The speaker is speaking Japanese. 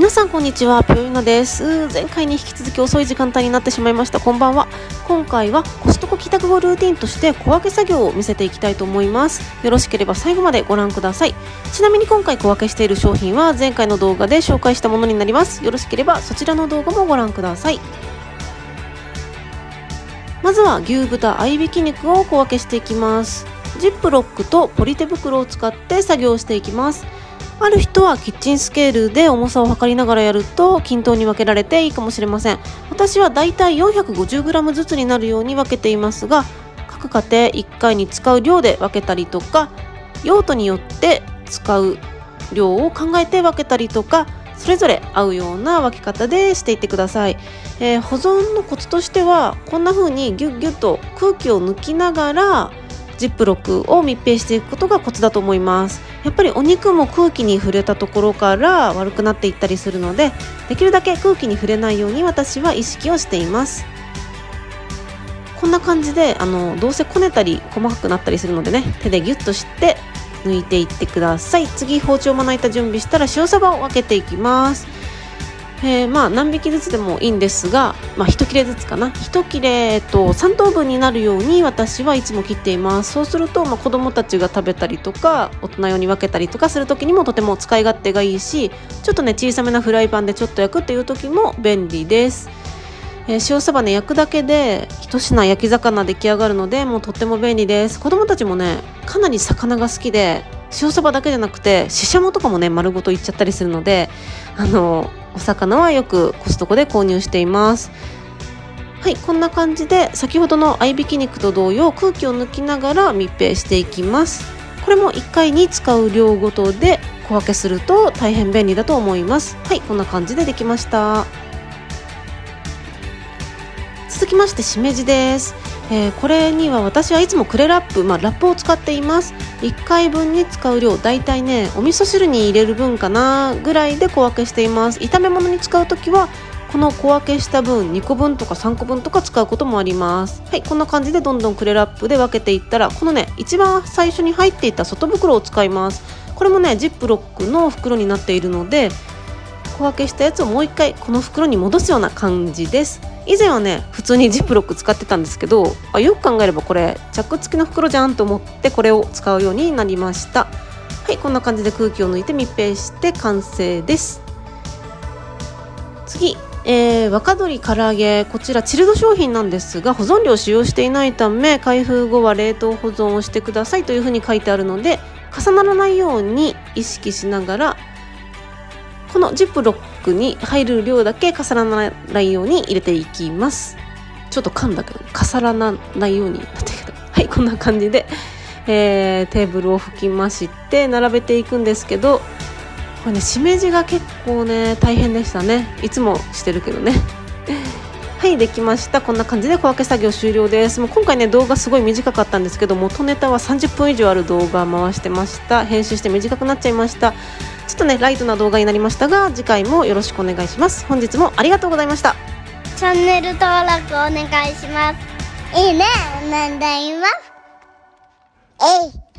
皆さんこんにちはぴょいなです。前回に引き続き遅い時間帯になってしまいました。こんばんは。今回はコストコ帰宅後ルーティンとして小分け作業を見せていきたいと思います。よろしければ最後までご覧ください。ちなみに今回小分けしている商品は前回の動画で紹介したものになります。よろしければそちらの動画もご覧ください。まずは牛豚合いびき肉を小分けしていきます。ジップロックとポリ手袋を使って作業していきます。ある人はキッチンスケールで重さを測りながらやると均等に分けられていいかもしれません。私はだいたい 450g ずつになるように分けていますが各家庭1回に使う量で分けたりとか用途によって使う量を考えて分けたりとかそれぞれ合うような分け方でしていってください、えー、保存のコツとしてはこんな風にギュッギュッと空気を抜きながらジップロックを密閉していくことがコツだと思います。やっぱりお肉も空気に触れたところから悪くなっていったりするのでできるだけ空気に触れないように私は意識をしています。こんな感じであのどうせこねたり細かくなったりするのでね手でギュッとして抜いていってください。次包丁まな板準備したら塩サバを分けていきます。えー、まあ何匹ずつでもいいんですが、まあ、1切れずつかな。1切れと3等分になるように私はいつも切っています。そうすると、まあ、子供たちが食べたりとか大人用に分けたりとかする時にもとても使い勝手がいいしちょっとね小さめなフライパンでちょっと焼くっていう時も便利です、えー、塩サバね焼くだけで一品焼き魚出来上がるのでもうとっても便利です。子供たちもねかなり魚が好きで塩サバだけじゃなくてししゃもとかもね丸ごといっちゃったりするのであのお魚はよくコストコで購入しています。はいこんな感じで先ほどの合いびき肉と同様空気を抜きながら密閉していきます。これも1回に使う量ごとで小分けすると大変便利だと思います。はいこんな感じでできました。続きましてしめじです。えー、これには私はいつもクレラップ、まあ、ラップを使っています。1回分に使う量だいたいねお味噌汁に入れる分かなぐらいで小分けしています。炒め物に使う時はこの小分けした分2個分とか3個分とか使うこともあります。はいこんな感じでどんどんクレラップで分けていったらこのね一番最初に入っていた外袋を使います。これもねジップロックの袋になっているので小分けしたやつをもう一回この袋に戻すような感じです。以前はね普通にジップロック使ってたんですけどあよく考えればこれチャック付きの袋じゃんと思ってこれを使うようになりました。はいこんな感じで空気を抜いて密閉して完成です。次えー、若鶏唐揚げ。こちらチルド商品なんですが保存料を使用していないため開封後は冷凍保存をしてくださいというふうに書いてあるので重ならないように意識しながらこのジップロックに入る量だけ重ならないように入れていきます。ちょっと噛んだけど重ならないようになったけどはいこんな感じで、えー、テーブルを拭きまして並べていくんですけどこれねしめじが結構ね大変でしたね。いつもしてるけどね。はいできました。こんな感じで小分け作業終了です。もう今回ね動画すごい短かったんですけど元ネタは30分以上ある動画回してました。編集して短くなっちゃいました。ちょっとねライトな動画になりましたが次回もよろしくお願いします。本日もありがとうございました。チャンネル登録お願いします。いいねお願いします。えい。